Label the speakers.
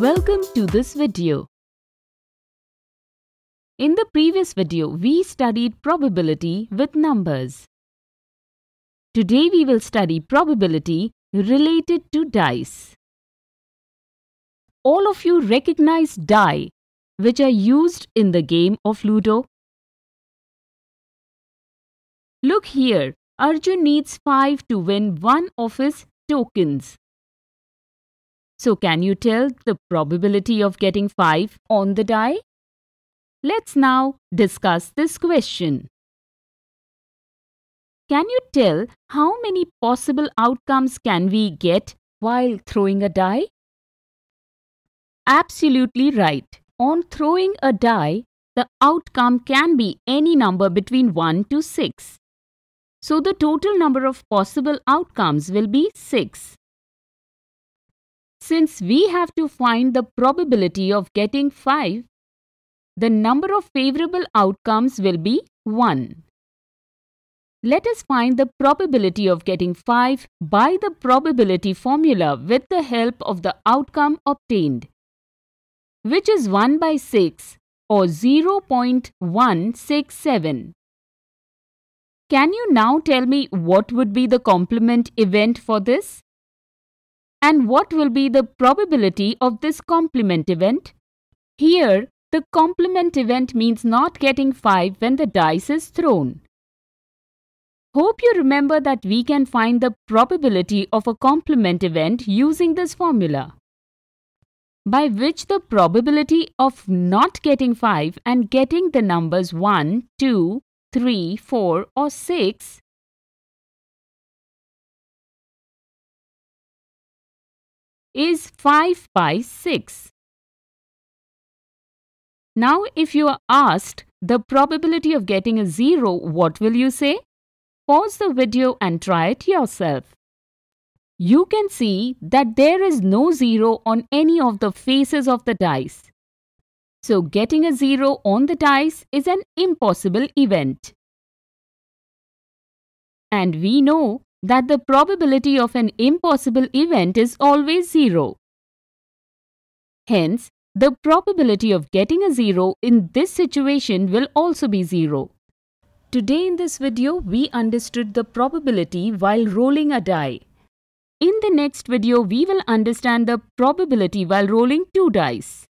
Speaker 1: Welcome to this video. In the previous video, we studied probability with numbers. Today we will study probability related to dice. All of you recognize die, which are used in the game of Ludo. Look here, Arjun needs 5 to win one of his tokens. So can you tell the probability of getting 5 on the die? Let's now discuss this question. Can you tell how many possible outcomes can we get while throwing a die? Absolutely right. On throwing a die, the outcome can be any number between 1 to 6. So the total number of possible outcomes will be 6. Since we have to find the probability of getting 5, the number of favorable outcomes will be 1. Let us find the probability of getting 5 by the probability formula with the help of the outcome obtained, which is 1 by 6 or 0.167. Can you now tell me what would be the complement event for this? And what will be the probability of this complement event? Here, the complement event means not getting 5 when the dice is thrown. Hope you remember that we can find the probability of a complement event using this formula, by which the probability of not getting 5 and getting the numbers 1, 2, 3, 4 or 6 is 5 by 6. Now if you are asked the probability of getting a 0, what will you say? Pause the video and try it yourself. You can see that there is no 0 on any of the faces of the dice. So getting a 0 on the dice is an impossible event. And we know that the probability of an impossible event is always 0. Hence, the probability of getting a 0 in this situation will also be 0. Today in this video, we understood the probability while rolling a die. In the next video, we will understand the probability while rolling two dice.